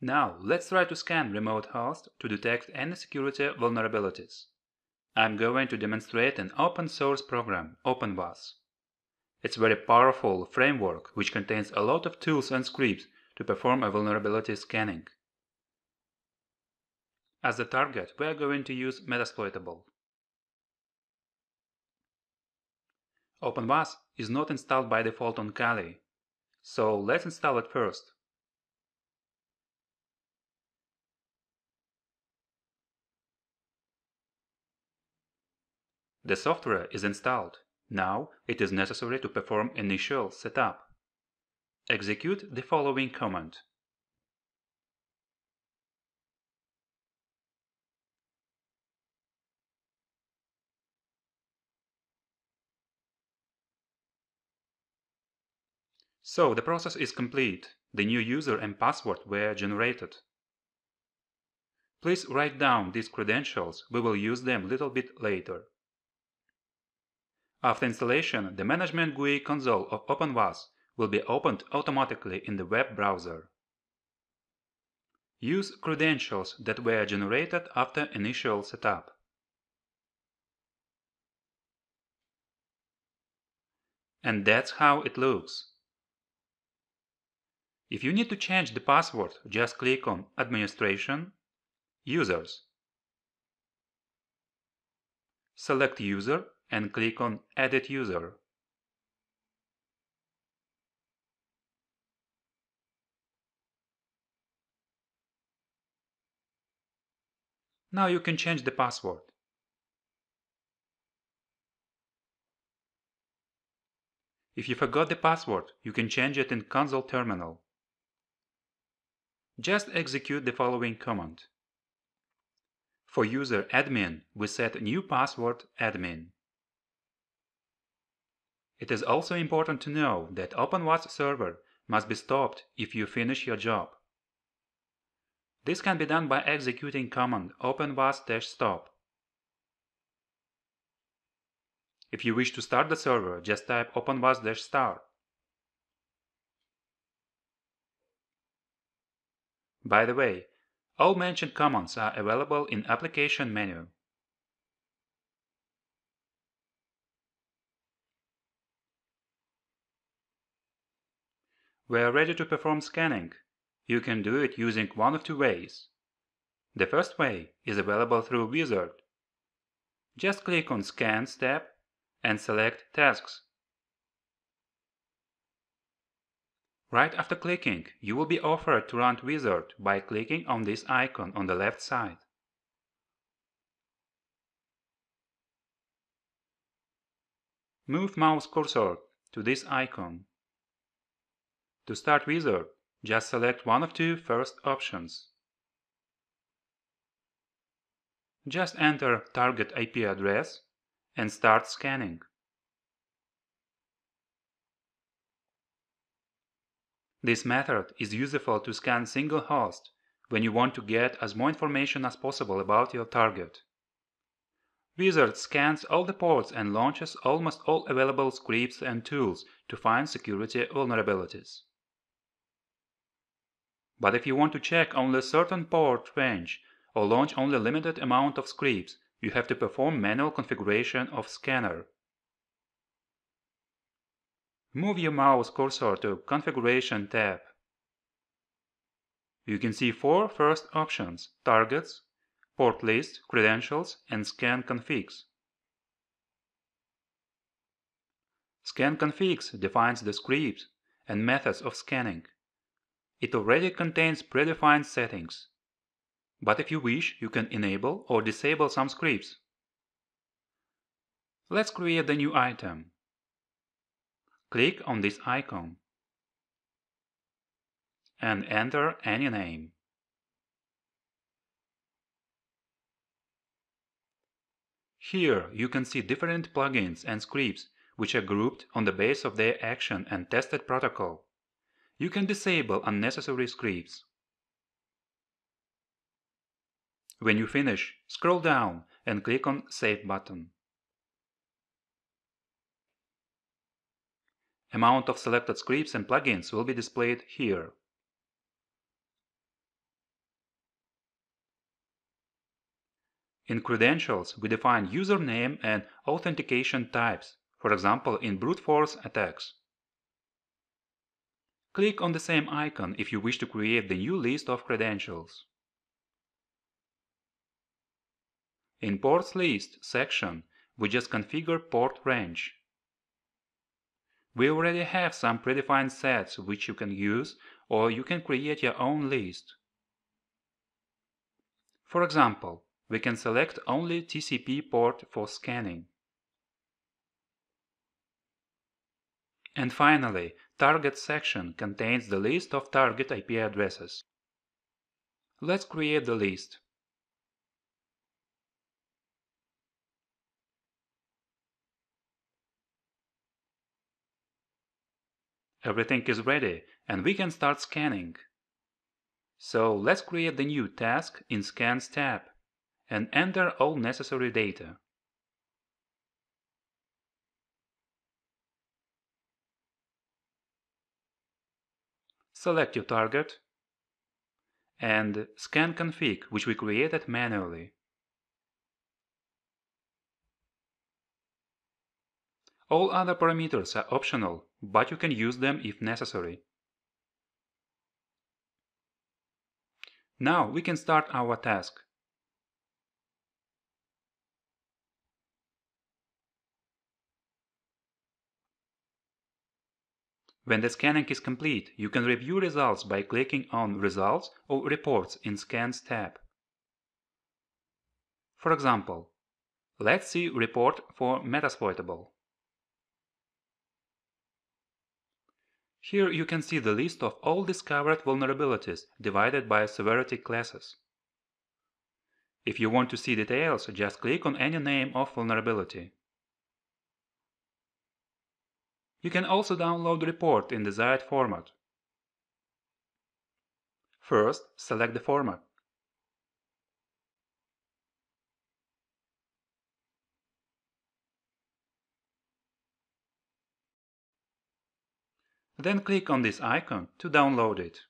Now, let's try to scan remote host to detect any security vulnerabilities. I'm going to demonstrate an open source program, OpenVAS. It's a very powerful framework which contains a lot of tools and scripts to perform a vulnerability scanning. As the target, we are going to use Metasploitable. OpenVAS is not installed by default on Kali, so let's install it first. The software is installed. Now it is necessary to perform initial setup. Execute the following command. So the process is complete. The new user and password were generated. Please write down these credentials, we will use them a little bit later. After installation, the Management GUI console of OpenVAS will be opened automatically in the web browser. Use credentials that were generated after initial setup. And that's how it looks. If you need to change the password, just click on Administration, Users. Select User and click on Edit User. Now you can change the password. If you forgot the password, you can change it in console terminal. Just execute the following command. For user admin, we set new password admin. It is also important to know that OpenVAS server must be stopped if you finish your job. This can be done by executing command openvas-stop. If you wish to start the server, just type openvas-start. By the way, all mentioned commands are available in application menu. We are ready to perform scanning. You can do it using one of two ways. The first way is available through Wizard. Just click on Scans tab and select Tasks. Right after clicking, you will be offered to run Wizard by clicking on this icon on the left side. Move mouse cursor to this icon. To start Wizard, uh, just select one of two first options. Just enter target IP address and start scanning. This method is useful to scan single host when you want to get as more information as possible about your target. Wizard scans all the ports and launches almost all available scripts and tools to find security vulnerabilities. But if you want to check only a certain port range or launch only a limited amount of scripts, you have to perform manual configuration of scanner. Move your mouse cursor to Configuration tab. You can see four first options, Targets, Port List, Credentials, and Scan Configs. Scan Configs defines the scripts and methods of scanning. It already contains predefined settings. But if you wish, you can enable or disable some scripts. Let's create the new item. Click on this icon and enter any name. Here you can see different plugins and scripts which are grouped on the base of their action and tested protocol. You can disable unnecessary scripts. When you finish, scroll down and click on Save button. Amount of selected scripts and plugins will be displayed here. In credentials, we define username and authentication types, for example in brute force attacks. Click on the same icon if you wish to create the new list of credentials. In Ports List section, we just configure port range. We already have some predefined sets which you can use, or you can create your own list. For example, we can select only TCP port for scanning. And finally, Target section contains the list of target IP addresses. Let's create the list. Everything is ready and we can start scanning. So let's create the new task in Scans tab and enter all necessary data. Select your target and scan config which we created manually. All other parameters are optional, but you can use them if necessary. Now we can start our task. When the scanning is complete, you can review results by clicking on Results or Reports in Scans tab. For example, let's see report for Metasploitable. Here you can see the list of all discovered vulnerabilities divided by severity classes. If you want to see details, just click on any name of vulnerability. You can also download the report in desired format. First, select the format. Then click on this icon to download it.